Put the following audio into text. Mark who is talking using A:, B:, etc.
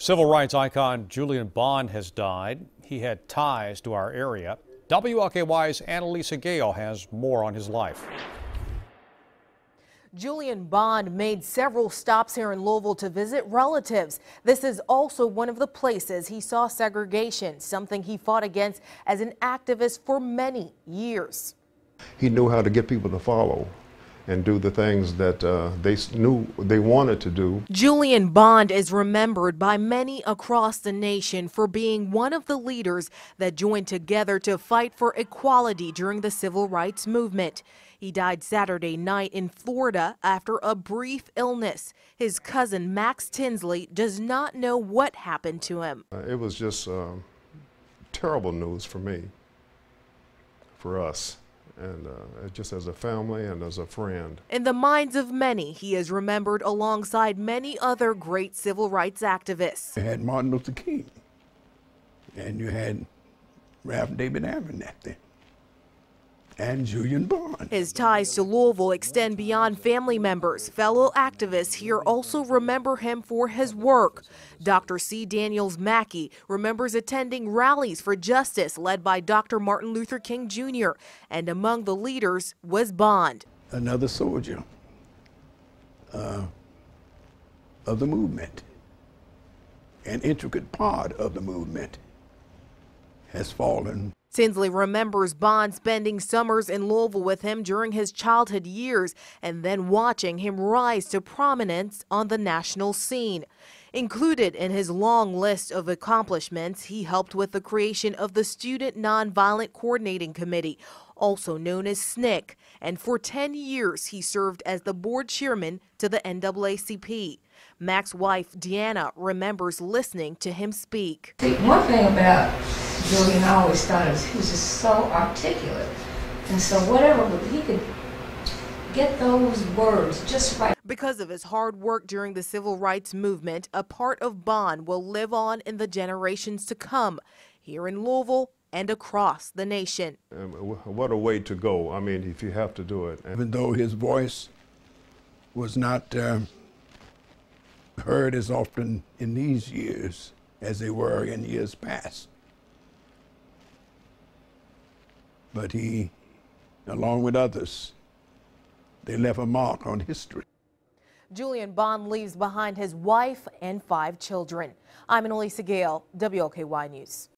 A: Civil rights icon Julian Bond has died. He had ties to our area. WLKY's Anna-Lysa Gayle has more on his life.
B: Julian Bond made several stops here in Louisville to visit relatives. This is also one of the places he saw segregation, something he fought against as an activist for many years.
C: He knew how to get people to follow and do the things that uh, they knew they wanted to do.
B: Julian Bond is remembered by many across the nation for being one of the leaders that joined together to fight for equality during the civil rights movement. He died Saturday night in Florida after a brief illness. His cousin Max Tinsley does not know what happened to him.
C: Uh, it was just uh, terrible news for me, for us and uh, just as a family and as a friend.
B: In the minds of many, he is remembered alongside many other great civil rights activists.
D: You had Martin Luther King, and you had Ralph David Abernathy and Julian Bond.
B: His ties to Louisville extend beyond family members. Fellow activists here also remember him for his work. Dr. C. Daniels Mackey remembers attending rallies for justice led by Dr. Martin Luther King Jr., and among the leaders was Bond.
D: Another soldier uh, of the movement, an intricate part of the movement, has fallen
B: Tinsley remembers Bond spending summers in Louisville with him during his childhood years and then watching him rise to prominence on the national scene. Included in his long list of accomplishments, he helped with the creation of the Student Nonviolent Coordinating Committee, also known as SNCC, and for 10 years he served as the board chairman to the NAACP. Mac's wife, Deanna, remembers listening to him speak.
E: See, one thing about Julian, always thought he was, he was just so articulate. And so whatever, he could get those words just right.
B: Because of his hard work during the civil rights movement, a part of Bond will live on in the generations to come here in Louisville and across the nation.
C: Um, what a way to go. I mean, if you have to do it.
D: Even though his voice was not uh, heard as often in these years as they were in years past. But he, along with others, they left a mark on history.
B: Julian Bond leaves behind his wife and five children. I'm Anna-Lysa Gayle, WLKY News.